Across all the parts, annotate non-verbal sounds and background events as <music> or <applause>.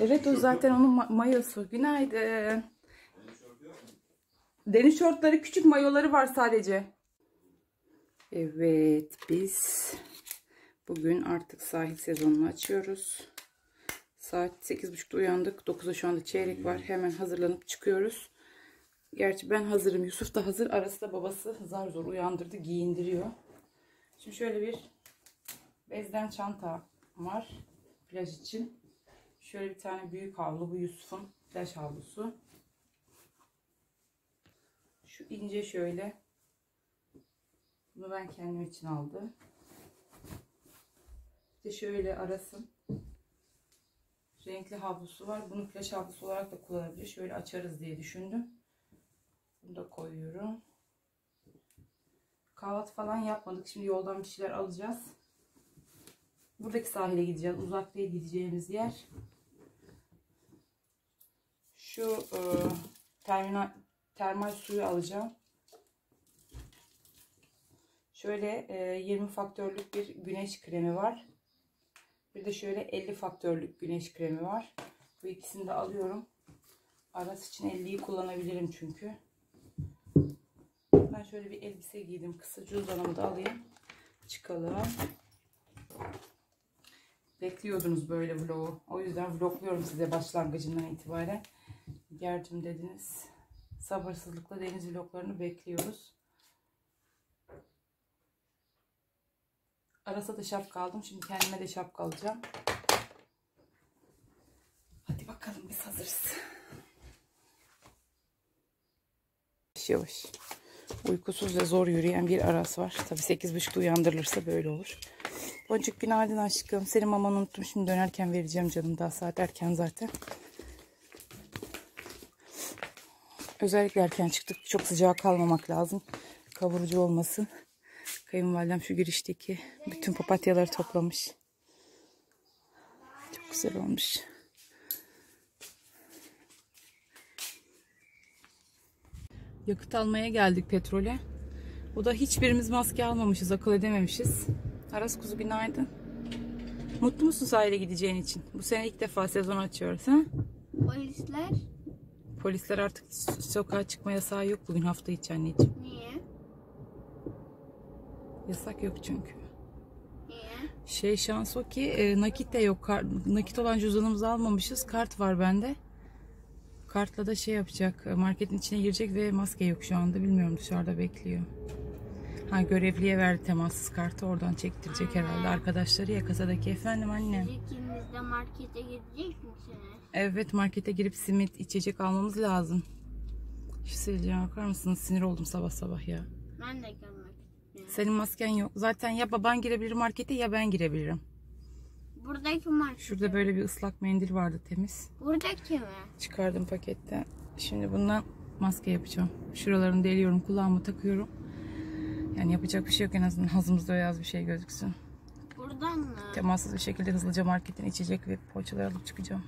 Evet o zaten onun ma- mayosu. Günaydın. Deniz şortları küçük mayoları var sadece. Evet biz bugün artık sahil sezonunu açıyoruz. Saat 8.30'da uyandık. 9'a şu anda çeyrek var. Hemen hazırlanıp çıkıyoruz. Gerçi ben hazırım. Yusuf da hazır. Arası da babası zar zor uyandırdı. Giyindiriyor. Şimdi şöyle bir bezden çanta var. Plaj için. Şöyle bir tane büyük havlu. Bu Yusuf'un plaj havlusu. Şu ince şöyle. Bunu ben kendim için aldım. De şöyle arasın. Renkli havlusu var. Bunu plaj havlusu olarak da kullanabilir. Şöyle açarız diye düşündüm. Bunu da koyuyorum. Kahvaltı falan yapmadık. Şimdi yoldan bir şeyler alacağız. Buradaki sahile gideceğiz. Uzak değil gideceğimiz yer. Şu e, terminal termal suyu alacağım. Şöyle e, 20 faktörlük bir güneş kremi var. Bir de şöyle 50 faktörlük güneş kremi var. Bu ikisini de alıyorum. Aras için 50'yi kullanabilirim çünkü. Ben şöyle bir elbise giydim. Kısa cüzdanımı da alayım. Çıkalım. Bekliyordunuz böyle vlogu. O yüzden vlogluyorum size başlangıcından itibaren. Gercim dediniz. Sabırsızlıkla deniz vloglarını bekliyoruz. Arasa da şapka aldım. Şimdi kendime de şapka alacağım. Hadi bakalım biz hazırız. Yavaş yavaş. Uykusuz ve zor yürüyen bir Aras var. Tabii 8.30'da uyandırılırsa böyle olur. Boncuk günaydın aşkım. Senin mamanı unuttum. Şimdi dönerken vereceğim canım. Daha saat erken zaten. Özellikle erken çıktık. Çok sıcağa kalmamak lazım. Kavurucu olmasın. Kayınvalidem şu girişteki bütün papatyaları toplamış. Çok güzel olmuş. Yakıt almaya geldik petrole. O da hiçbirimiz maske almamışız, akıl edememişiz. Aras kuzu günaydın. Mutlu musun sahile gideceğin için? Bu sene ilk defa sezon açıyoruz ha? Polisler Polisler artık sokağa çıkma yasağı yok bugün hafta içi anneciğim. niye? Yasak yok çünkü. Niye? Şey şans o ki e, nakit de yok. Kar- nakit olan cüzdanımızı almamışız. Kart var bende. Kartla da şey yapacak. e, Marketin içine girecek ve maske yok şu anda. Bilmiyorum dışarıda bekliyor. Ha görevliye verdi temassız kartı. Oradan çektirecek herhalde arkadaşları ya kasadaki. Efendim annem. Siz de markete gidecek misiniz? Evet markete girip simit içecek almamız lazım. Şu sileceğe bakar mısınız? Sinir oldum sabah sabah ya. Ben de gelmek istiyorum. Senin masken yok. Zaten ya baban girebilir markete ya ben girebilirim. Buradaki market. Şurada böyle bir ıslak mendil vardı temiz. Buradaki mi? Çıkardım paketten. Şimdi bundan maske yapacağım. Şuralarını deliyorum, kulağıma takıyorum. Yani yapacak bir şey yok en azından ağzımızda beyaz bir şey gözüksün. Buradan mı? Temassız bir şekilde hızlıca marketten içecek ve poğaçalar alıp çıkacağım.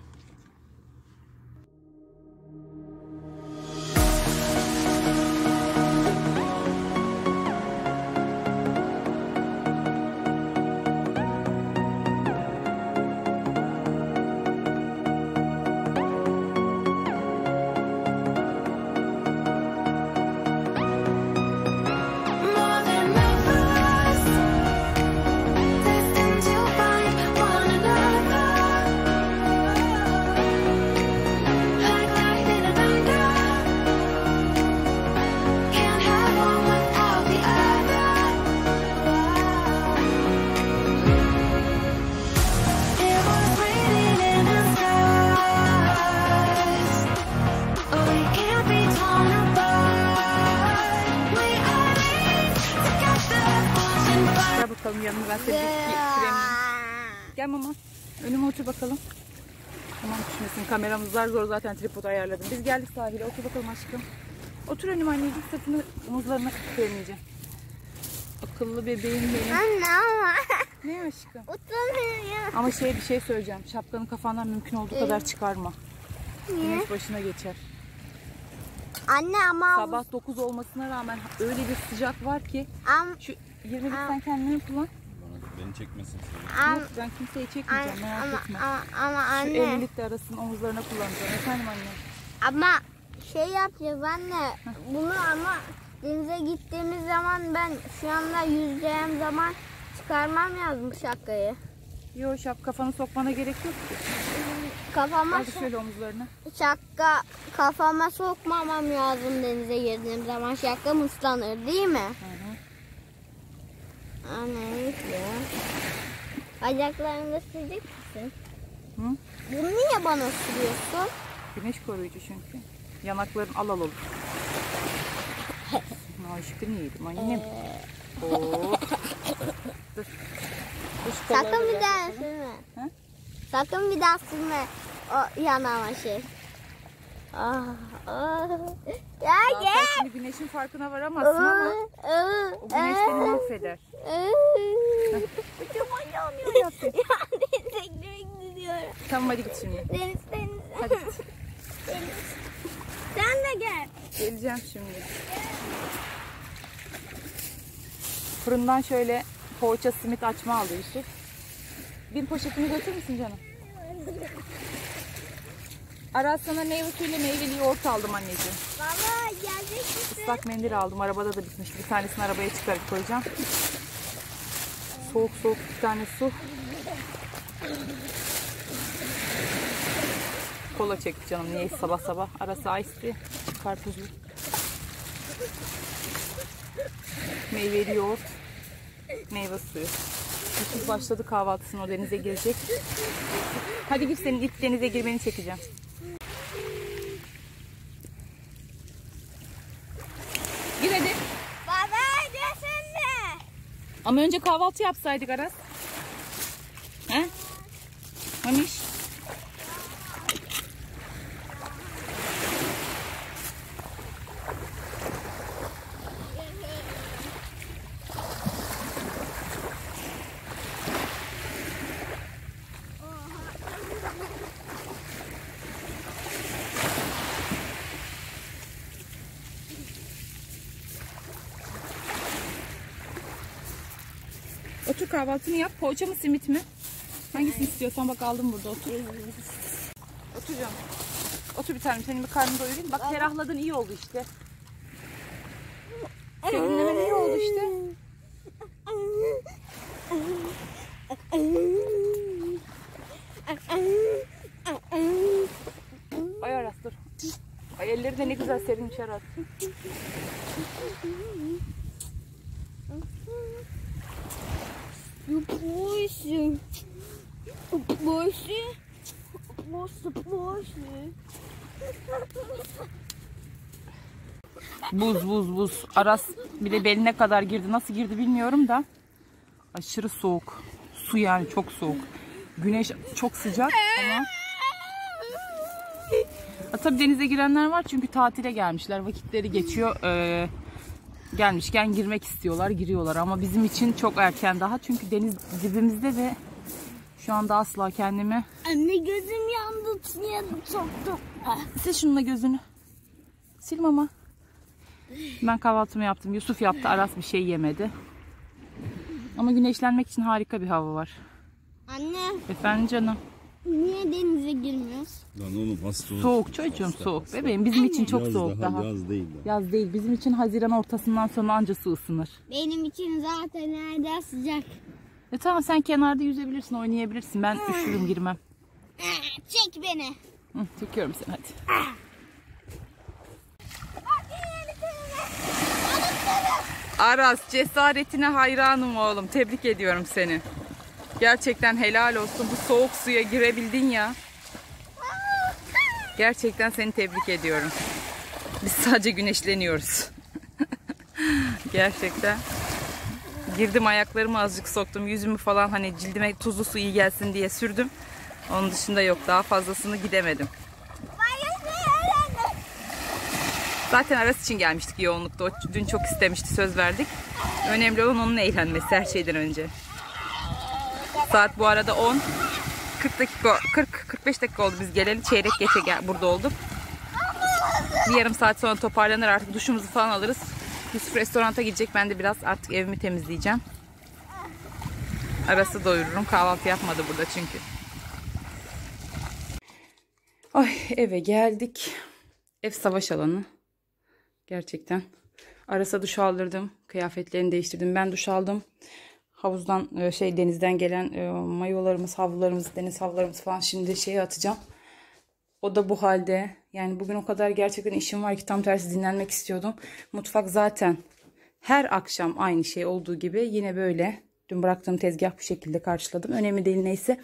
Zar zor zaten tripod ayarladım. Biz geldik sahile. Otur bakalım aşkım. Otur önüme anneciğim. Sırtını omuzlarına kremleyeceğim. Akıllı bebeğim benim. Anne ama Ne aşkım? utanıyorum. Ama şey bir şey söyleyeceğim. Şapkanı kafandan mümkün olduğu kadar çıkarma. Güneş başına geçer. Anne ama Sabah 9 olmasına rağmen öyle bir sıcak var ki am, şu 20'lik sen kendini kullan. Beni çekmesin. Am- Yok ben kimseyi an- çekmeyeceğim merak ama, etme. ama, ama Şu anne. ellilik de arasını omuzlarına kullanacağım. Efendim anne. Ama şey yapacağız anne. Bunu ama denize gittiğimiz zaman ben şu anda yüzeceğim zaman çıkarmam lazım şapkayı. Yo şap kafanı sokmana gerek yok ki. Kafama Hadi şöyle omuzlarına. şapka kafama sokmamam lazım denize girdiğim zaman şapkam ıslanır değil mi? Hı. Anne ya. Bacaklarını silecek misin? Hı? Bunu niye bana sürüyorsun? Güneş koruyucu çünkü. Yanakların al al olur. <laughs> Aşkını yedim annem. Oo. Dur. Dur şu kolları Sakın bir daha sürme. Sakın bir daha sürme o yanağıma şey. Ah, ah. Ya Aa, sen gel. şimdi güneşin farkına varamazsın ama o güneş seni mahveder. Ucum ayağım Yap. Ya denize girmek istiyorum. Tamam hadi git şimdi. Deniz deniz. Hadi git. Deniz. Sen de gel. Geleceğim şimdi. Fırından şöyle poğaça simit açma aldı Yusuf. Bir poşetini götürür müsün canım? Aras sana meyve suyuyla meyveli yoğurt aldım anneciğim. Baba gelecek misin? Islak mendil aldım. Arabada da bitmiş. Bir tanesini arabaya çıkarıp koyacağım. Soğuk soğuk bir tane su. Kola çekti canım. Niye sabah sabah? Arası ice Karpuzlu. Meyveli yoğurt. Meyve suyu. Yusuf başladı kahvaltısını o denize girecek. Hadi git senin ilk denize girmeni çekeceğim. Gir hadi. Baba desene. Ama önce kahvaltı yapsaydık Aras. He? Mamiş. Otur kahvaltını yap. Poğaça mı simit mi? Hangisini istiyorsan bak aldım burada otur. Otur canım. Otur bir tanem senin bir karnını doyurayım. Bak ferahladın iyi oldu işte. Serinlemen iyi oldu işte. Ay Aras dur. Ay elleri de ne güzel serinmiş Aras. Boşu. Buz buz buz. Aras bir de beline kadar girdi. Nasıl girdi bilmiyorum da. Aşırı soğuk. Su yani çok soğuk. Güneş çok sıcak ama. Ha, tabii denize girenler var çünkü tatile gelmişler. Vakitleri geçiyor. Ee, gelmişken girmek istiyorlar, giriyorlar. Ama bizim için çok erken daha. Çünkü deniz dibimizde ve şu anda asla kendimi... Anne gözüm yandı. Niye soktum? Sil şununla gözünü. Sil mama. Ben kahvaltımı yaptım. Yusuf yaptı. Aras bir şey yemedi. Ama güneşlenmek için harika bir hava var. Anne Efendim canım. niye denize girmiyoruz? Lan oğlum hasta olur. Soğuk çocuğum soğuk. Bebeğim bizim için çok Yaz soğuk daha. Yaz değil daha. Yaz değil. Bizim için Haziran ortasından sonra anca su ısınır. Benim için zaten nerede sıcak. E tamam sen kenarda yüzebilirsin, oynayabilirsin. Ben üşürüm girmem. Çek beni. Hı, çekiyorum seni hadi. Aras cesaretine hayranım oğlum. Tebrik ediyorum seni. Gerçekten helal olsun. Bu soğuk suya girebildin ya. Gerçekten seni tebrik ediyorum. Biz sadece güneşleniyoruz. <laughs> Gerçekten. Girdim ayaklarımı azıcık soktum. Yüzümü falan hani cildime tuzlu su iyi gelsin diye sürdüm. Onun dışında yok. Daha fazlasını gidemedim. Zaten Aras için gelmiştik yoğunlukta. O dün çok istemişti, söz verdik. Önemli olan onun eğlenmesi her şeyden önce. Saat bu arada 10. 40 dakika, 40 45 dakika oldu biz geleli. Çeyrek geçe gel, burada olduk. Bir yarım saat sonra toparlanır artık duşumuzu falan alırız. Yusuf restoranta gidecek. Ben de biraz artık evimi temizleyeceğim. Arası doyururum. Kahvaltı yapmadı burada çünkü. Ay eve geldik. Ev savaş alanı. Gerçekten. Arasa duş aldırdım. Kıyafetlerini değiştirdim. Ben duş aldım. Havuzdan e, şey denizden gelen e, mayolarımız, havlularımız, deniz havlularımız falan şimdi şeye atacağım. O da bu halde. Yani bugün o kadar gerçekten işim var ki tam tersi dinlenmek istiyordum. Mutfak zaten her akşam aynı şey olduğu gibi yine böyle. Dün bıraktığım tezgah bu şekilde karşıladım. Önemli değil neyse.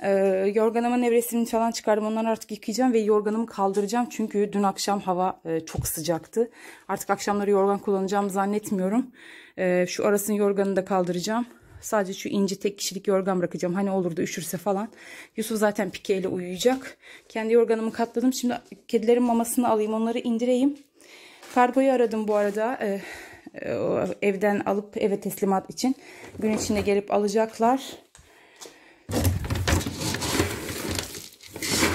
Ee, yorganımın nevresini falan çıkardım. Onları artık yıkayacağım ve yorganımı kaldıracağım. Çünkü dün akşam hava e, çok sıcaktı. Artık akşamları yorgan kullanacağımı zannetmiyorum. Ee, şu arasını yorganını da kaldıracağım. Sadece şu ince tek kişilik yorgan bırakacağım. Hani olur da üşürse falan. Yusuf zaten pikeyle uyuyacak. Kendi yorganımı katladım. Şimdi kedilerin mamasını alayım. Onları indireyim. Kargoyu aradım bu arada. Ee, e, evden alıp eve teslimat için. Gün içinde gelip alacaklar.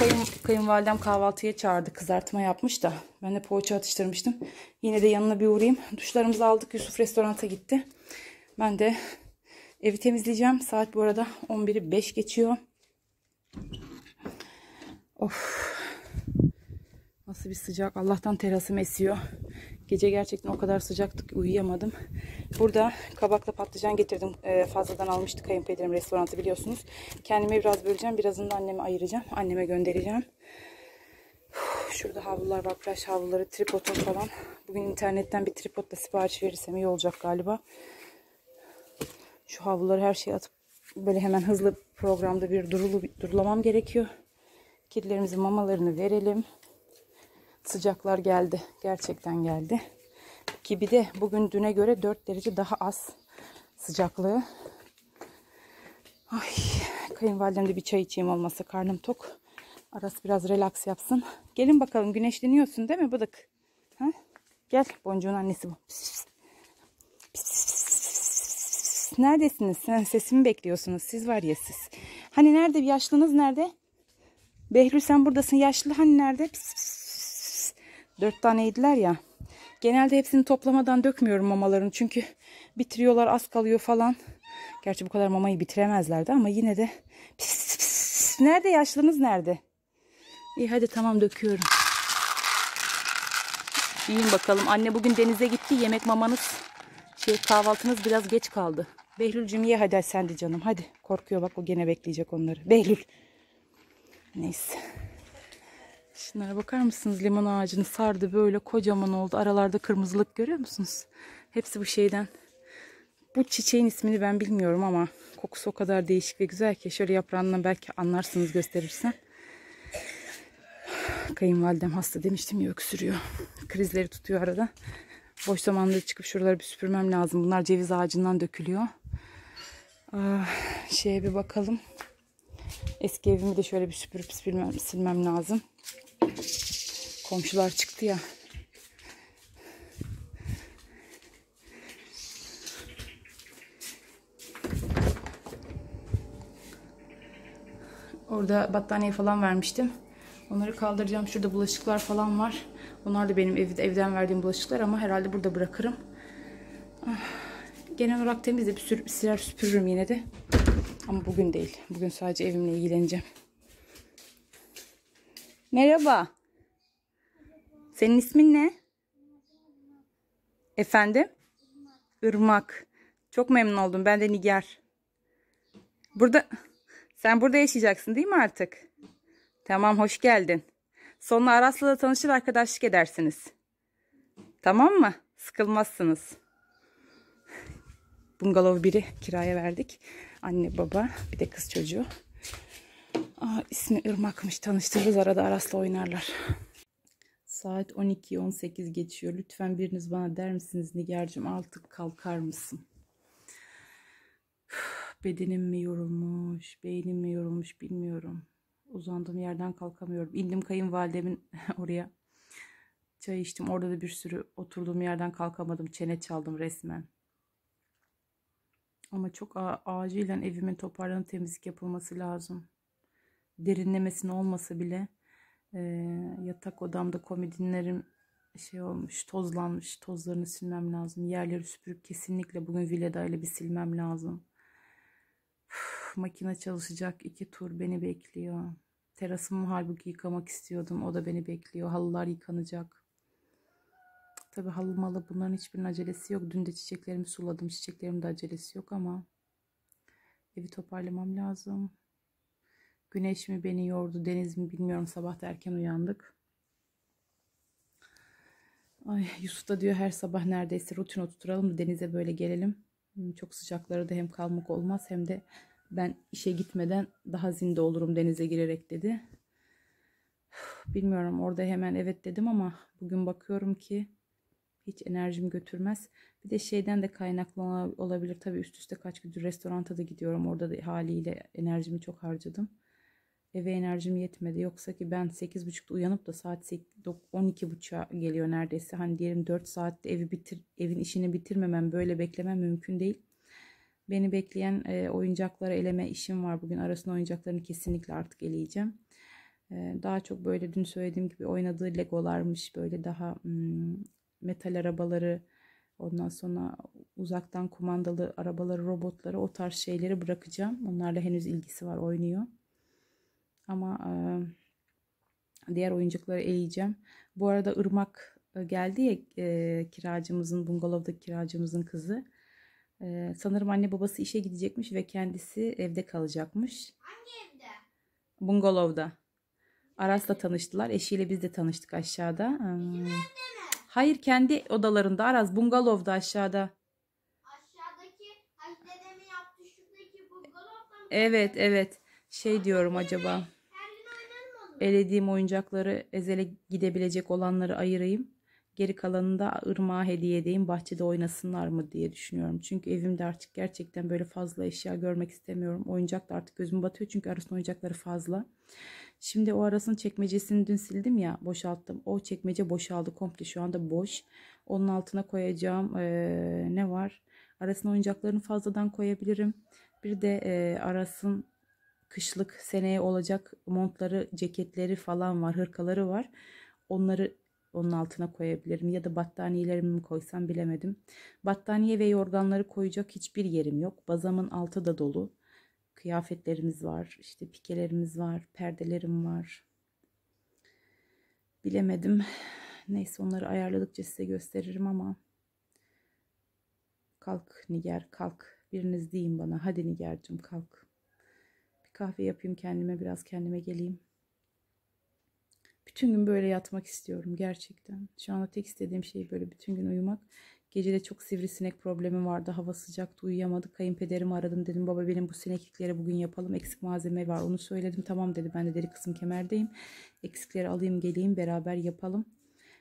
Kayın, kayınvalidem kahvaltıya çağırdı. Kızartma yapmış da. Ben de poğaça atıştırmıştım. Yine de yanına bir uğrayayım. Duşlarımızı aldık. Yusuf restoranta gitti. Ben de evi temizleyeceğim. Saat bu arada 11'i 5 geçiyor. Of. Nasıl bir sıcak. Allah'tan terasım esiyor. Gece gerçekten o kadar sıcaktı ki uyuyamadım. Burada kabakla patlıcan getirdim. Ee, fazladan almıştı kayınpederim restorantı biliyorsunuz. Kendime biraz böleceğim. Birazını da anneme ayıracağım. Anneme göndereceğim. Şurada havlular var. Plaj havluları, tripodum falan. Bugün internetten bir tripodla sipariş verirsem iyi olacak galiba. Şu havluları her şeye atıp böyle hemen hızlı programda bir durulu, durulamam gerekiyor. Kedilerimizin mamalarını verelim. Sıcaklar geldi. Gerçekten geldi. Ki bir de bugün düne göre 4 derece daha az sıcaklığı. Ay, kayınvalidemde bir çay içeyim olmasa karnım tok. Aras biraz relax yapsın. Gelin bakalım güneşleniyorsun değil mi bıdık? Ha? Gel boncuğun annesi bu. Pis, pis. Neredesiniz? Ha, sesimi bekliyorsunuz. Siz var ya siz. Hani nerede yaşlınız nerede? Behlül sen buradasın. Yaşlı hani nerede? Pis, pis. Dört taneydiler ya. Genelde hepsini toplamadan dökmüyorum mamalarını. Çünkü bitiriyorlar az kalıyor falan. Gerçi bu kadar mamayı bitiremezlerdi ama yine de. Pis, pis. Nerede yaşlınız nerede? İyi hadi tamam döküyorum. Yiyin bakalım. Anne bugün denize gitti. Yemek mamanız, şey kahvaltınız biraz geç kaldı. Behlül'cüm ye hadi sen de canım. Hadi. Korkuyor bak o gene bekleyecek onları. Behlül. Neyse. Şunlara bakar mısınız? Limon ağacını sardı böyle kocaman oldu. Aralarda kırmızılık görüyor musunuz? Hepsi bu şeyden. Bu çiçeğin ismini ben bilmiyorum ama kokusu o kadar değişik ve güzel ki. Şöyle yaprağından belki anlarsınız gösterirsem. Kayınvalidem hasta demiştim ya öksürüyor. Krizleri tutuyor arada. Boş zamanda çıkıp şuraları bir süpürmem lazım. Bunlar ceviz ağacından dökülüyor. Aa, şeye bir bakalım. Eski evimi de şöyle bir süpürüp silmem, silmem lazım. Komşular çıktı ya. Orada battaniye falan vermiştim. Onları kaldıracağım. Şurada bulaşıklar falan var. Onlar da benim ev, evden verdiğim bulaşıklar ama herhalde burada bırakırım. Ah, Genel olarak temiz de bir sürü siler süpürürüm yine de. Ama bugün değil. Bugün sadece evimle ilgileneceğim. Merhaba. Senin ismin ne? Efendim? Irmak. Çok memnun oldum. Ben de Nigar. Burada sen burada yaşayacaksın değil mi artık? Tamam hoş geldin. Sonra Aras'la da tanışır arkadaşlık edersiniz. Tamam mı? Sıkılmazsınız. Bungalov biri kiraya verdik. Anne baba bir de kız çocuğu. Aa, ismi Irmak'mış. Tanıştırırız arada Aras'la oynarlar. Saat 12.18 geçiyor. Lütfen biriniz bana der misiniz Nigar'cığım artık kalkar mısın? Bedenim mi yorulmuş, beynim mi yorulmuş bilmiyorum. Uzandığım yerden kalkamıyorum. İndim kayınvalidemin <laughs> oraya. Çay içtim. Orada da bir sürü oturduğum yerden kalkamadım. Çene çaldım resmen. Ama çok acilen evimin toparlanıp temizlik yapılması lazım. Derinlemesine olmasa bile e, yatak odamda komodinlerim şey olmuş, tozlanmış. Tozlarını silmem lazım. Yerleri süpürüp kesinlikle bugün Vileda ile bir silmem lazım. Üf, makine çalışacak. iki tur beni bekliyor. Terasımı halbuki yıkamak istiyordum. O da beni bekliyor. Halılar yıkanacak. Tabii halı malı bunların hiçbirinin acelesi yok. Dün de çiçeklerimi suladım. Çiçeklerimin de acelesi yok ama evi toparlamam lazım. Güneş mi beni yordu, deniz mi bilmiyorum. Sabah da erken uyandık. Ay Yusuf da diyor her sabah neredeyse rutin oturtalım da denize böyle gelelim. Hmm, Çok sıcaklara da hem kalmak olmaz hem de ben işe gitmeden daha zinde olurum denize girerek dedi. Bilmiyorum orada hemen evet dedim ama bugün bakıyorum ki hiç enerjim götürmez. Bir de şeyden de kaynaklı ola- olabilir. Tabii üst üste kaç gündür restoranta da gidiyorum. Orada da haliyle enerjimi çok harcadım. Eve enerjim yetmedi. Yoksa ki ben 8.30'da uyanıp da saat 12.30'a geliyor neredeyse. Hani diyelim 4 saatte evi bitir, evin işini bitirmemem, böyle beklemem mümkün değil. Beni bekleyen e, oyuncakları eleme işim var. Bugün arasında oyuncaklarını kesinlikle artık eleyeceğim. E, daha çok böyle dün söylediğim gibi oynadığı legolarmış. Böyle daha hmm, metal arabaları, ondan sonra uzaktan kumandalı arabaları, robotları o tarz şeyleri bırakacağım. Onlarla henüz ilgisi var, oynuyor. Ama e, diğer oyuncakları eleyeceğim. Bu arada Irmak geldi ya e, kiracımızın, bungalovdaki kiracımızın kızı. E, sanırım anne babası işe gidecekmiş ve kendisi evde kalacakmış. Hangi evde? Bungalovda. Aras'la tanıştılar. Eşiyle biz de tanıştık aşağıda. Hmm. Hayır kendi odalarında Aras bungalovda aşağıda. Aşağıdaki Hacı dedemin yaptığı şuradaki bungalovda mı? Evet evet. Şey diyorum acaba. Elediğim oyuncakları ezele gidebilecek olanları ayırayım. Geri kalanını da ırmağa hediye edeyim. Bahçede oynasınlar mı diye düşünüyorum. Çünkü evimde artık gerçekten böyle fazla eşya görmek istemiyorum. Oyuncak da artık gözüm batıyor çünkü arasında oyuncakları fazla. Şimdi o arasının çekmecesini dün sildim ya boşalttım. O çekmece boşaldı komple şu anda boş. Onun altına koyacağım eee, ne var? Arasına oyuncaklarını fazladan koyabilirim. Bir de eee, arasın kışlık seneye olacak montları, ceketleri falan var, hırkaları var. Onları onun altına koyabilirim ya da battaniyelerimi mi koysam bilemedim. Battaniye ve yorganları koyacak hiçbir yerim yok. Bazamın altı da dolu. Kıyafetlerimiz var, işte pikelerimiz var, perdelerim var. Bilemedim. Neyse onları ayarladıkça size gösteririm ama kalk Niger kalk. Biriniz deyin bana. Hadi Niger'cim kalk. Kahve yapayım kendime biraz kendime geleyim. Bütün gün böyle yatmak istiyorum gerçekten. Şu anda tek istediğim şey böyle bütün gün uyumak. Gece de çok sivrisinek problemi vardı. Hava sıcaktı uyuyamadık. Kayınpederimi aradım dedim baba benim bu sineklikleri bugün yapalım. Eksik malzeme var onu söyledim. Tamam dedi ben de deri kısım kemerdeyim. Eksikleri alayım geleyim beraber yapalım.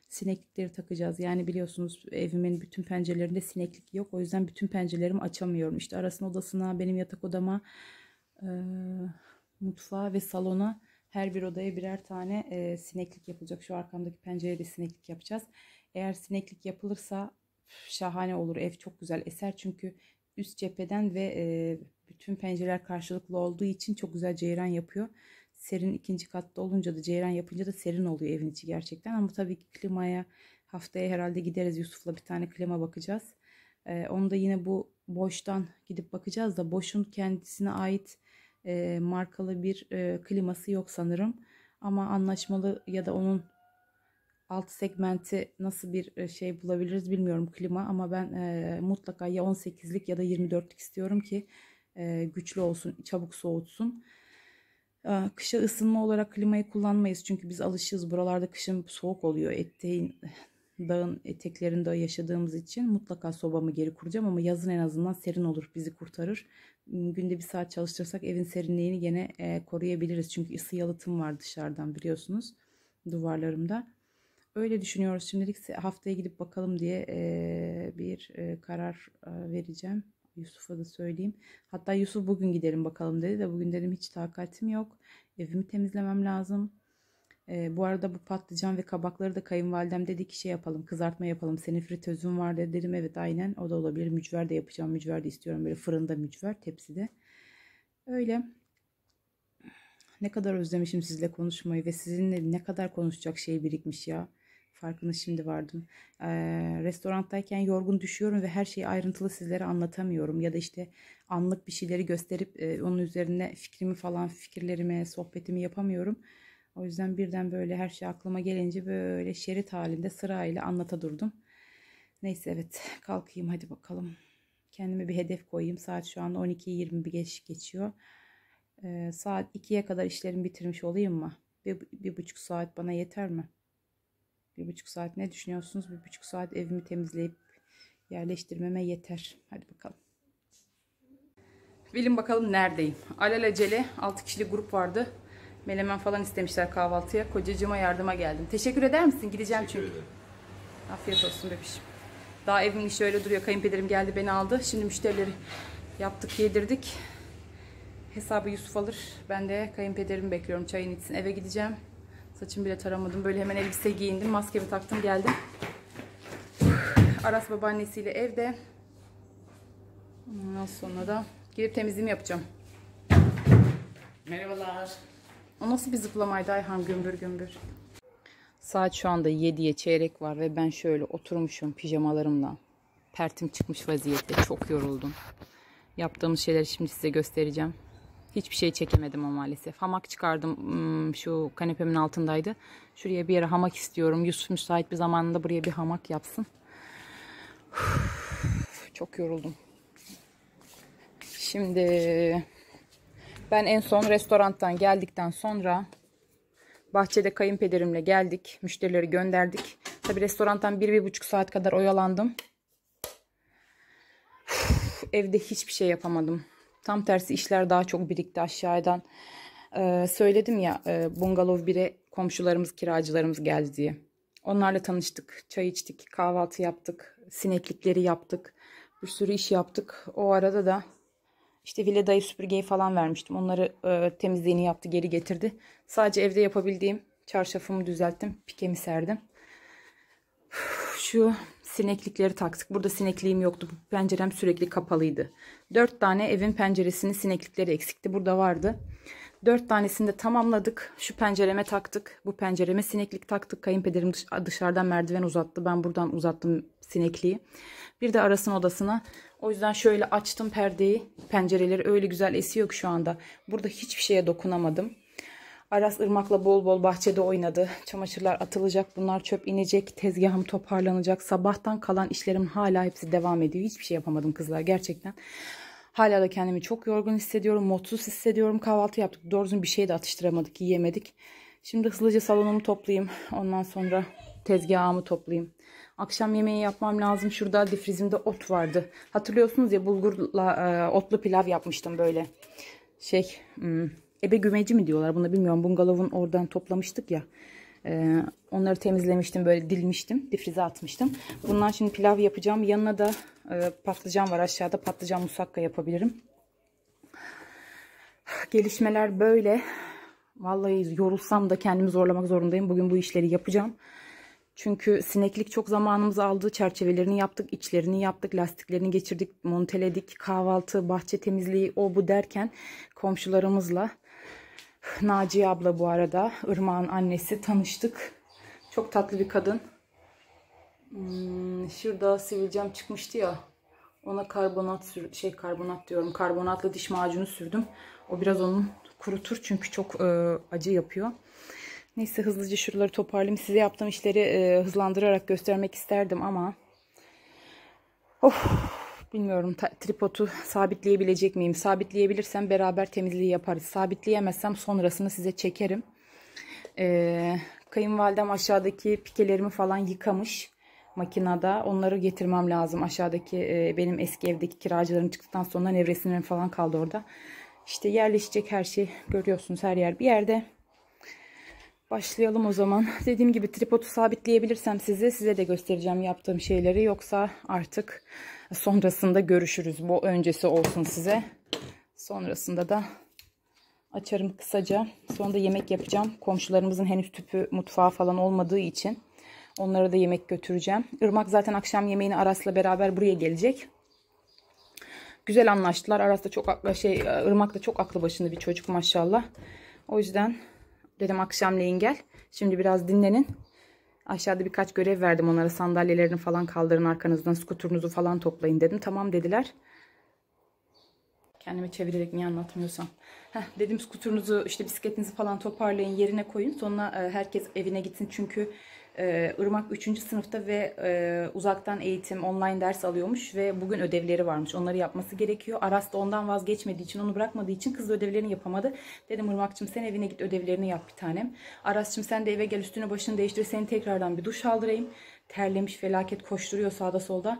Sineklikleri takacağız. Yani biliyorsunuz evimin bütün pencerelerinde sineklik yok. O yüzden bütün pencerelerimi açamıyorum. İşte arasın odasına benim yatak odama eee, mutfağa ve salona her bir odaya birer tane eee, sineklik yapılacak. Şu arkamdaki pencereye de sineklik yapacağız. Eğer sineklik yapılırsa şahane olur. Ev çok güzel eser çünkü üst cepheden ve eee, bütün pencereler karşılıklı olduğu için çok güzel ceyran yapıyor. Serin ikinci katta olunca da ceyran yapınca da serin oluyor evin içi gerçekten. Ama tabii ki klimaya haftaya herhalde gideriz Yusuf'la bir tane klima bakacağız. Ee, onu da yine bu boştan gidip bakacağız da boşun kendisine ait e, markalı bir e, kliması yok sanırım. Ama anlaşmalı ya da onun alt segmenti nasıl bir e, şey bulabiliriz bilmiyorum klima ama ben e, mutlaka ya 18'lik ya da 24'lük istiyorum ki e, güçlü olsun, çabuk soğutsun. Aa, Kışa ısınma olarak klimayı kullanmayız çünkü biz alışığız. Buralarda kışın soğuk oluyor. Eteğin, dağın eteklerinde yaşadığımız için mutlaka sobamı geri kuracağım ama yazın en azından serin olur, bizi kurtarır. Hmm, Günde bir saat çalıştırsak evin serinliğini gene e, koruyabiliriz. Çünkü ısı yalıtım var dışarıdan biliyorsunuz duvarlarımda. Öyle düşünüyoruz. Şimdilik haftaya gidip bakalım diye e, bir e, karar vereceğim. Yusuf'a da söyleyeyim. Hatta Yusuf bugün gidelim bakalım dedi de bugün dedim hiç takatim yok. Evimi temizlemem lazım. Ee, bu arada bu patlıcan ve kabakları da kayınvalidem dedi ki şey yapalım kızartma yapalım. Senin fritözün var dedi. Dedim evet aynen o da olabilir. Mücver de yapacağım. Mücver de istiyorum böyle fırında mücver tepside. Öyle. Ne kadar özlemişim sizle konuşmayı ve sizinle ne kadar konuşacak şey birikmiş ya. Farkında şimdi vardım. Ee, restorandayken yorgun düşüyorum ve her şeyi ayrıntılı sizlere anlatamıyorum. Ya da işte anlık bir şeyleri gösterip e, onun üzerine fikrimi falan, fikirlerimi, sohbetimi yapamıyorum. O yüzden birden böyle her şey aklıma gelince böyle şerit halinde sırayla anlata durdum. Neyse evet kalkayım hadi bakalım. Kendime bir hedef koyayım. Saat şu anda 12'yi 20 bir geç geçiyor. Ee, saat 2'ye kadar işlerimi bitirmiş olayım mı? Bir, bir buçuk saat bana yeter mi? Bir buçuk saat ne düşünüyorsunuz? Bir buçuk saat evimi temizleyip yerleştirmeme yeter. Hadi bakalım. Bilin bakalım neredeyim. Alelacele 6 kişilik grup vardı. Melemen falan istemişler kahvaltıya. Kocacığıma yardıma geldim. Teşekkür eder misin? Gideceğim çünkü. Afiyet olsun bebişim. Daha evimin işi öyle duruyor. Kayınpederim geldi beni aldı. Şimdi müşterileri yaptık yedirdik. Hesabı Yusuf alır. Ben de kayınpederimi bekliyorum çayını içsin. Eve gideceğim. Saçımı bile taramadım. Böyle hemen elbise giyindim. Maskemi taktım geldim. Aras babaannesiyle evde. Ondan sonra da gidip temizliğimi yapacağım. Merhabalar. O nasıl bir zıplamaydı Ayhan gümbür gümbür. Saat şu anda 7'ye çeyrek var ve ben şöyle oturmuşum pijamalarımla. Pertim çıkmış vaziyette. Çok yoruldum. Yaptığımız şeyleri şimdi size göstereceğim. Hiçbir şey çekemedim ama maalesef. Hamak çıkardım. Hmm, Şu kanepemin altındaydı. Şuraya bir yere hamak istiyorum. Yusuf müsait bir zamanında buraya bir hamak yapsın. Çok yoruldum. Şimdi ben en son restorantan geldikten sonra bahçede kayınpederimle geldik. Müşterileri gönderdik. Tabi restorantan bir, bir buçuk saat kadar oyalandım. Evde hiçbir şey yapamadım. Tam tersi işler daha çok birikti aşağıdan. Ee, söyledim ya e, bungalov 1'e komşularımız, kiracılarımız geldi diye. Onlarla tanıştık. Çay içtik, kahvaltı yaptık. Sineklikleri yaptık. Bir sürü iş yaptık. O arada da işte Vile dayı süpürgeyi falan vermiştim. Onları e, temizliğini yaptı, geri getirdi. Sadece evde yapabildiğim çarşafımı düzelttim, pikemi serdim. Şu sineklikleri taktık. Burada sinekliğim yoktu. Bu pencerem sürekli kapalıydı. Dört tane evin penceresinin sineklikleri eksikti. Burada vardı. Dört tanesini de tamamladık. Şu pencereme taktık. Bu pencereme sineklik taktık. Kayınpederim dış- dışarıdan merdiven uzattı. Ben buradan uzattım sinekliği. Bir de arasın odasına. O yüzden şöyle açtım perdeyi. Pencereleri öyle güzel esiyor ki şu anda. Burada hiçbir şeye dokunamadım. Aras ırmakla bol bol bahçede oynadı. Çamaşırlar atılacak. Bunlar çöp inecek. Tezgahım toparlanacak. Sabahtan kalan işlerim hala hepsi devam ediyor. Hiçbir şey yapamadım kızlar gerçekten. Hala da kendimi çok yorgun hissediyorum. Mutsuz hissediyorum. Kahvaltı yaptık. Doğru düzgün bir şey de atıştıramadık. Yiyemedik. Şimdi hızlıca salonumu toplayayım. Ondan sonra tezgahımı toplayayım. Akşam yemeği yapmam lazım. Şurada difrizimde ot vardı. Hatırlıyorsunuz ya bulgurla e, otlu pilav yapmıştım böyle. Şey hmm, ebe gümeci mi diyorlar buna bilmiyorum. Bungalovun oradan toplamıştık ya. E, onları temizlemiştim böyle dilmiştim. Difrize atmıştım. Bundan şimdi pilav yapacağım. Yanına da e, patlıcan var aşağıda. Patlıcan musakka yapabilirim. Gelişmeler böyle. Vallahi yorulsam da kendimi zorlamak zorundayım. Bugün bu işleri yapacağım. Çünkü sineklik çok zamanımızı aldı. Çerçevelerini yaptık, içlerini yaptık, lastiklerini geçirdik, monteledik, kahvaltı, bahçe temizliği, o bu derken komşularımızla Naciye abla bu arada, Irmak'ın annesi tanıştık. Çok tatlı bir kadın. Hmm, şurada sivilcem çıkmıştı ya. Ona karbonat sür şey karbonat diyorum. Karbonatlı diş macunu sürdüm. O biraz onu kurutur çünkü çok e, acı yapıyor. Neyse hızlıca şuraları toparlayayım. Size yaptığım işleri e, hızlandırarak göstermek isterdim ama of bilmiyorum tripodu sabitleyebilecek miyim? Sabitleyebilirsem beraber temizliği yaparız. Sabitleyemezsem sonrasını size çekerim. E, kayınvalidem aşağıdaki pikelerimi falan yıkamış makinede. Onları getirmem lazım. Aşağıdaki e, benim eski evdeki kiracılarım çıktıktan sonra nevresimlerim falan kaldı orada. İşte yerleşecek her şey görüyorsunuz her yer bir yerde. Başlayalım o zaman. Dediğim gibi tripodu sabitleyebilirsem size size de göstereceğim yaptığım şeyleri. Yoksa artık sonrasında görüşürüz. Bu öncesi olsun size. Sonrasında da açarım kısaca. Sonra da yemek yapacağım. Komşularımızın henüz tüpü mutfağı falan olmadığı için onlara da yemek götüreceğim. Irmak zaten akşam yemeğini Aras'la beraber buraya gelecek. Güzel anlaştılar. Aras da çok aklı şey Irmak da çok aklı başında bir çocuk maşallah. O yüzden dedim akşamleyin gel. Şimdi biraz dinlenin. Aşağıda birkaç görev verdim onlara. Sandalyelerini falan kaldırın arkanızdan. Skuturunuzu falan toplayın dedim. Tamam dediler. Kendime çevirerek niye anlatmıyorsam. Heh, dedim skuturunuzu işte bisikletinizi falan toparlayın yerine koyun. Sonra e, herkes evine gitsin. Çünkü e, Irmak 3. sınıfta ve e, uzaktan eğitim online ders alıyormuş. Ve bugün ödevleri varmış. Onları yapması gerekiyor. Aras da ondan vazgeçmediği için onu bırakmadığı için kız da ödevlerini yapamadı. Dedim Irmak'cığım sen evine git ödevlerini yap bir tanem. Aras'cığım sen de eve gel üstünü başını değiştir. Seni tekrardan bir duş aldırayım. Terlemiş felaket koşturuyor sağda solda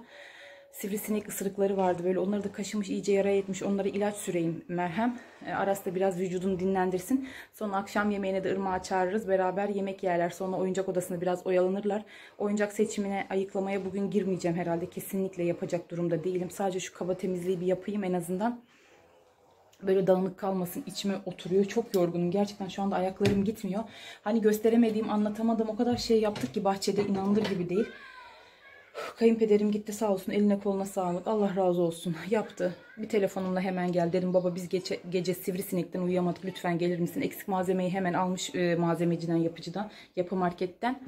sivrisinek ısırıkları vardı böyle. Onları da kaşımış iyice yara etmiş. Onlara ilaç süreyim merhem. E, Aras da biraz vücudunu dinlendirsin. Sonra akşam yemeğine de ırmağa çağırırız. Beraber yemek yerler. Sonra oyuncak odasında biraz oyalanırlar. Oyuncak seçimine ayıklamaya bugün girmeyeceğim herhalde. Kesinlikle yapacak durumda değilim. Sadece şu kaba temizliği bir yapayım en azından. Böyle dağınık kalmasın içime oturuyor. Çok yorgunum. Gerçekten şu anda ayaklarım gitmiyor. Hani gösteremediğim, anlatamadım. O kadar şey yaptık ki bahçede inanılır gibi değil. Kayınpederim gitti sağ olsun eline koluna sağlık. Allah razı olsun. Yaptı. Bir telefonumla hemen gel dedim. Baba biz gece, gece sivrisinekten uyuyamadık. Lütfen gelir misin? Eksik malzemeyi hemen almış e, malzemeciden, yapıcıdan, yapı marketten.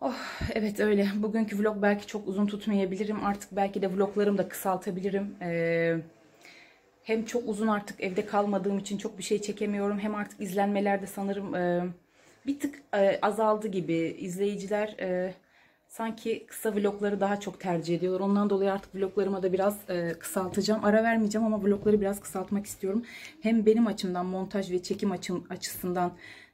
Oh evet öyle. Bugünkü vlog belki çok uzun tutmayabilirim. Artık belki de vloglarımı da kısaltabilirim. Ee, hem çok uzun artık evde kalmadığım için çok bir şey çekemiyorum. Hem artık izlenmelerde sanırım e, bir tık e, azaldı gibi. İzleyiciler e, sanki kısa vlogları daha çok tercih ediyorlar. Ondan dolayı artık vloglarıma da biraz e, kısaltacağım. Ara vermeyeceğim ama vlogları biraz kısaltmak istiyorum. Hem benim açımdan montaj ve çekim açım açısından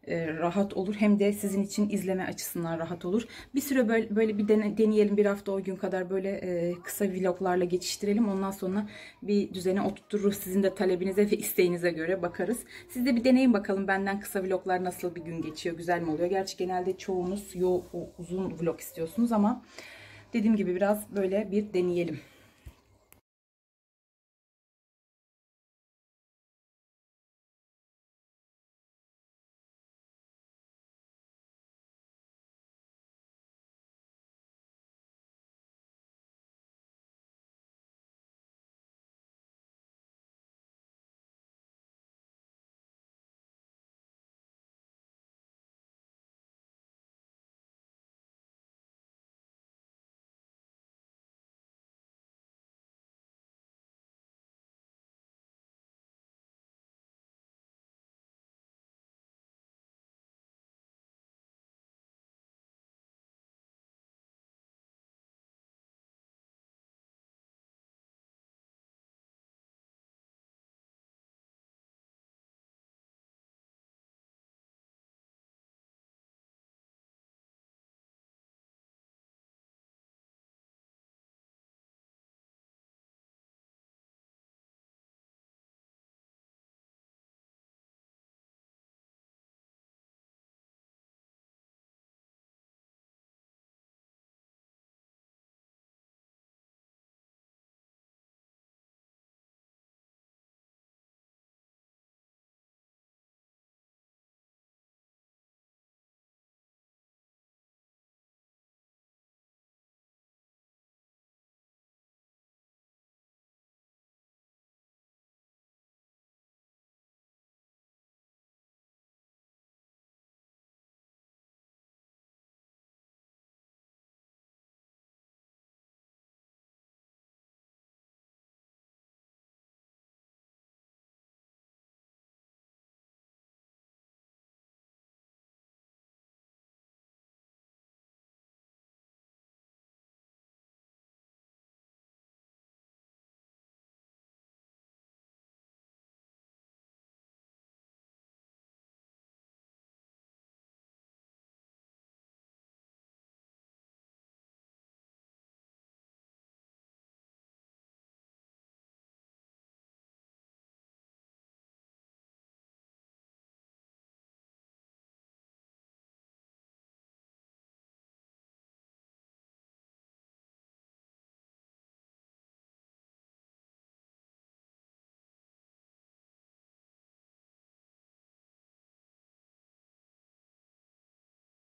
rahat olur hem de sizin için izleme açısından rahat olur. Bir süre böyle, böyle bir dene- deneyelim bir hafta o gün kadar böyle e, kısa vloglarla geçiştirelim. Ondan sonra bir düzene oturturuz sizin de talebinize ve isteğinize göre bakarız. Siz de bir deneyin bakalım benden kısa vloglar nasıl bir gün geçiyor, güzel mi oluyor? Gerçi genelde çoğunuz yo uzun vlog istiyorsunuz ama dediğim gibi biraz böyle bir deneyelim.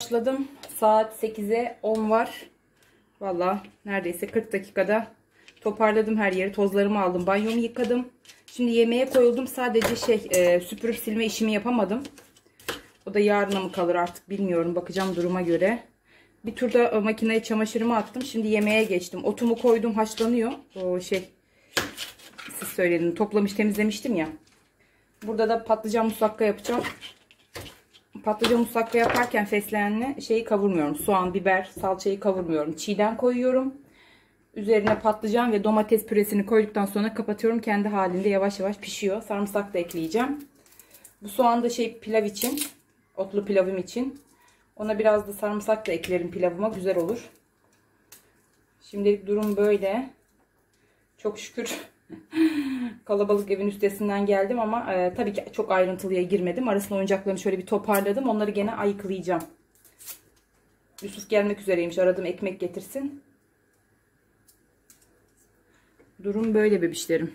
Başladım. Saat 8'e 10 var. Valla neredeyse 40 dakikada toparladım her yeri. Tozlarımı aldım. Banyomu yıkadım. Şimdi yemeğe koyuldum. Sadece şey e, süpürüp silme işimi yapamadım. O da yarına mı kalır artık bilmiyorum. Bakacağım duruma göre. Bir turda e, makineye çamaşırımı attım. Şimdi yemeğe geçtim. Otumu koydum haşlanıyor. O şey siz söyledin. Toplamış temizlemiştim ya. Burada da patlıcan musakka yapacağım. Patlıcan musakka yaparken fesleğenle şeyi kavurmuyorum. Soğan, biber, salçayı kavurmuyorum. Çiğden koyuyorum. Üzerine patlıcan ve domates püresini koyduktan sonra kapatıyorum. Kendi halinde yavaş yavaş pişiyor. Sarımsak da ekleyeceğim. Bu soğan da şey pilav için. Otlu pilavım için. Ona biraz da sarımsak da eklerim pilavıma. Güzel olur. Şimdilik durum böyle. Çok şükür kalabalık evin üstesinden geldim ama e, tabii ki çok ayrıntılıya girmedim. Arasında oyuncaklarını şöyle bir toparladım. Onları gene ayıklayacağım. Yusuf gelmek üzereymiş. Aradım ekmek getirsin. Durum böyle bebişlerim.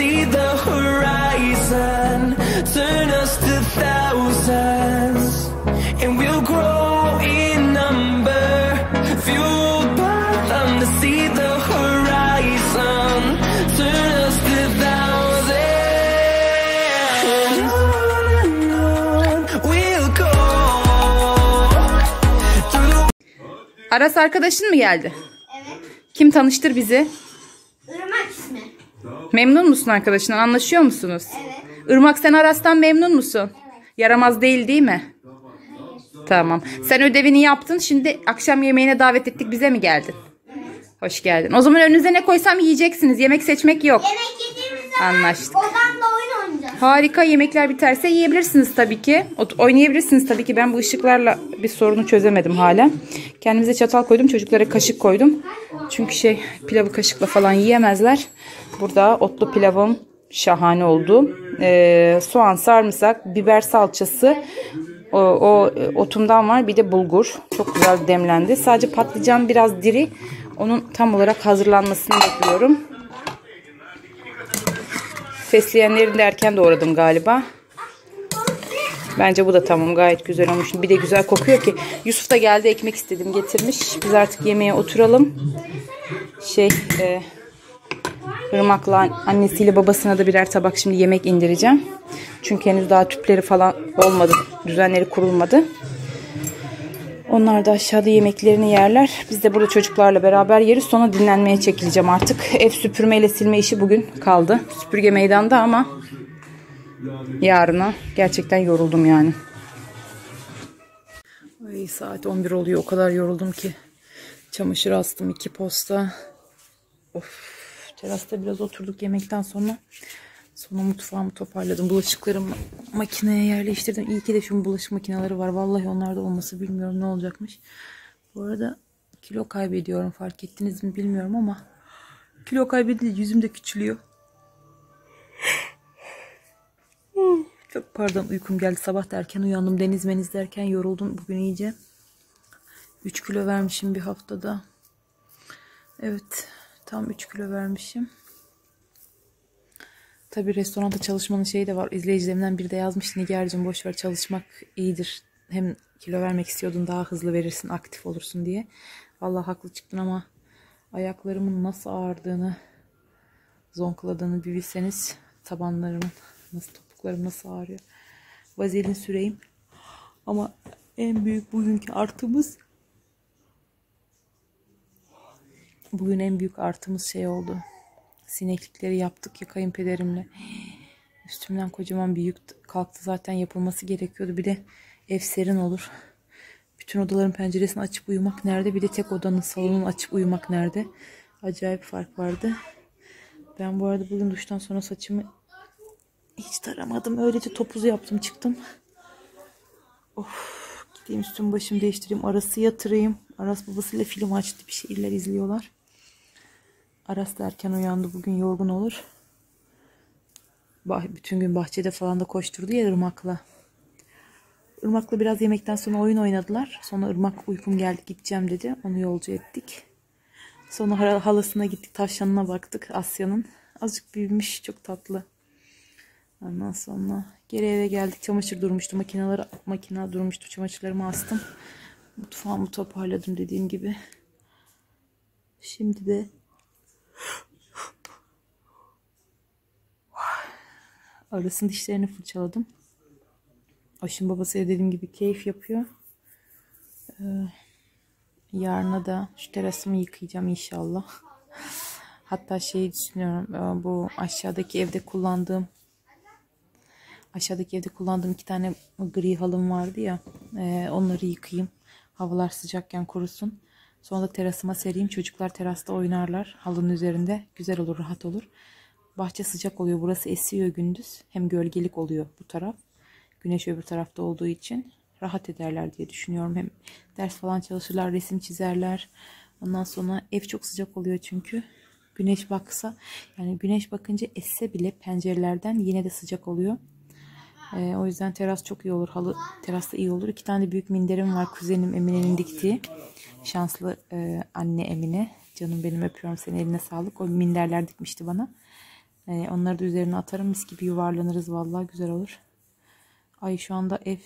see the horizon, turn us to thousands. And we'll grow in number, fueled by them to see the horizon, turn us to thousands. And on and on we'll go Aras arkadaşın mı geldi? Evet. Kim tanıştır bizi? Memnun musun arkadaşından? Anlaşıyor musunuz? Evet. Irmak sen Aras'tan memnun musun? Yaramaz değil değil mi? Tamam. Sen ödevini yaptın. Şimdi akşam yemeğine davet ettik. Bize mi geldin? Hoş geldin. O zaman önünüze ne koysam yiyeceksiniz. Yemek seçmek yok. Yemek yediğimiz zaman Anlaştık. odamda oyun. Harika. Yemekler biterse yiyebilirsiniz tabii ki. Oynayabilirsiniz tabii ki. Ben bu ışıklarla bir sorunu çözemedim hala. Kendimize çatal koydum. Çocuklara kaşık koydum. Çünkü şey pilavı kaşıkla falan yiyemezler. Burada otlu pilavım şahane oldu. Ee, soğan, sarımsak, biber salçası. O, o e, otumdan var. Bir de bulgur. Çok güzel demlendi. Sadece patlıcan biraz diri. Onun tam olarak hazırlanmasını bekliyorum. Fesleğenlerini de erken doğradım galiba. Bence bu da tamam gayet güzel olmuş. Bir de güzel kokuyor ki. Yusuf da geldi ekmek istedim getirmiş. Biz artık yemeğe oturalım. Şey e, Irmak'la annesiyle babasına da birer tabak şimdi yemek indireceğim. Çünkü henüz daha tüpleri falan olmadı. Düzenleri kurulmadı. Onlar da aşağıda yemeklerini yerler. Biz de burada çocuklarla beraber yeriz. Sonra dinlenmeye çekileceğim artık. Ev süpürmeyle silme işi bugün kaldı. Süpürge meydanda ama yarına gerçekten yoruldum yani. Ay saat 11 oluyor. O kadar yoruldum ki. Çamaşır astım iki posta. Of. Terasta biraz oturduk yemekten sonra. Sonra mutfağımı toparladım. Bulaşıklarımı makineye yerleştirdim. İyi ki de şu bulaşık makineleri var. Vallahi onlarda olması bilmiyorum ne olacakmış. Bu arada kilo kaybediyorum. Fark ettiniz mi bilmiyorum ama kilo kaybedince yüzüm de küçülüyor. Çok pardon uykum geldi. Sabah da erken uyandım. Deniz meniz derken yoruldum bugün iyice. 3 kilo vermişim bir haftada. Evet. Tam 3 kilo vermişim. Tabii restoranda çalışmanın şeyi de var. İzleyicilerimden biri de yazmış. Nigar'cığım boşver çalışmak iyidir. Hem kilo vermek istiyordun daha hızlı verirsin, aktif olursun diye. Vallahi haklı çıktın ama ayaklarımın nasıl ağrıdığını, zonkladığını bir bilseniz tabanlarımın nasıl topuklarım nasıl ağrıyor. Vazelin süreyim. Ama en büyük bugünkü artımız bugün en büyük artımız şey oldu. Sineklikleri yaptık ya kayınpederimle. Üstümden kocaman bir yük kalktı. Zaten yapılması gerekiyordu. Bir de ev serin olur. Bütün odaların penceresini açıp uyumak nerede? Bir de tek odanın salonunu açıp uyumak nerede? Acayip fark vardı. Ben bu arada bugün duştan sonra saçımı hiç taramadım. Öylece topuzu yaptım çıktım. Of gideyim üstüm başımı değiştireyim. Arası yatırayım. Aras babasıyla film açtı. Bir şeyler izliyorlar. Aras da erken uyandı. Bugün yorgun olur. Bah- Bütün gün bahçede falan da koşturdu ya Irmak'la. Irmak'la biraz yemekten sonra oyun oynadılar. Sonra Irmak uykum geldi gideceğim dedi. Onu yolcu ettik. Sonra hal- halasına gittik. Tavşanına baktık Asya'nın. Azıcık büyümüş. Çok tatlı. Ondan sonra geri eve geldik. Çamaşır durmuştu. Makineleri, makine durmuştu. Çamaşırlarımı astım. Mutfağımı toparladım dediğim gibi. Şimdi de Aras'ın dişlerini fırçaladım. Aşın babası da dediğim gibi keyif yapıyor. Ee, yarına da şu terasımı yıkayacağım inşallah. Hatta şey düşünüyorum. e, Bu aşağıdaki evde kullandığım aşağıdaki evde kullandığım iki tane gri halım vardı ya. e, onları yıkayayım. Havalar sıcakken kurusun. Sonra terasıma sereyim. Çocuklar terasta oynarlar. Halının üzerinde. Güzel olur, rahat olur. Bahçe sıcak oluyor. Burası esiyor gündüz. Hem gölgelik oluyor bu taraf. Güneş öbür tarafta olduğu için rahat ederler diye düşünüyorum. Hem ders falan çalışırlar, resim çizerler. Ondan sonra ev çok sıcak oluyor çünkü. Güneş baksa yani güneş bakınca esse bile pencerelerden yine de sıcak oluyor. Ee, o yüzden teras çok iyi olur. Halı terasta iyi olur. İki tane de büyük minderim var. Kuzenim Emine'nin diktiği. Şanslı e, anne Emine. Canım benim öpüyorum seni eline sağlık. O minderler dikmişti bana. Ee, onları da üzerine atarım. Mis gibi yuvarlanırız. Vallahi güzel olur. Ay şu anda ev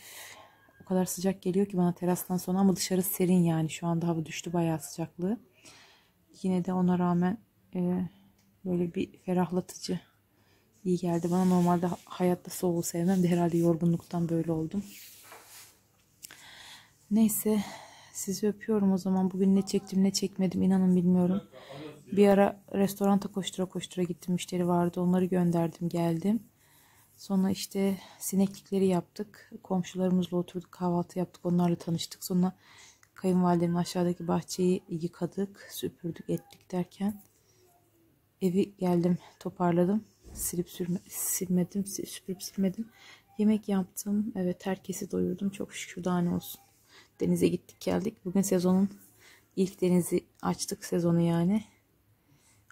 o kadar sıcak geliyor ki bana terastan sonra ama dışarı serin yani. Şu anda hava düştü bayağı sıcaklığı. Yine de ona rağmen e, böyle bir ferahlatıcı iyi geldi bana. Normalde hayatta soğuğu sevmem de herhalde yorgunluktan böyle oldum. Neyse sizi öpüyorum o zaman. Bugün ne çektim ne çekmedim inanın bilmiyorum. Bir ara restoranta koştura koştura gittim. Müşteri vardı. Onları gönderdim geldim. Sonra işte sineklikleri yaptık. Komşularımızla oturduk kahvaltı yaptık. Onlarla tanıştık. Sonra kayınvalidemin aşağıdaki bahçeyi yıkadık, süpürdük, ettik derken evi geldim toparladım. Silip sürme, silmedim, si- süpürüp silmedim. Yemek yaptım. Evet herkesi doyurdum. Çok şükür daha ne olsun. Denize gittik geldik. Bugün sezonun ilk denizi açtık sezonu yani.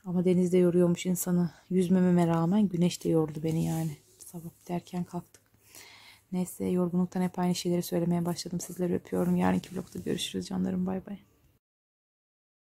Ama denizde yoruyormuş insanı. Yüzmememe rağmen güneş de yordu beni yani. Sabah derken kalktık. Neyse yorgunluktan hep aynı şeyleri söylemeye başladım. Sizleri öpüyorum. Yarınki vlogda görüşürüz canlarım. Bay bay.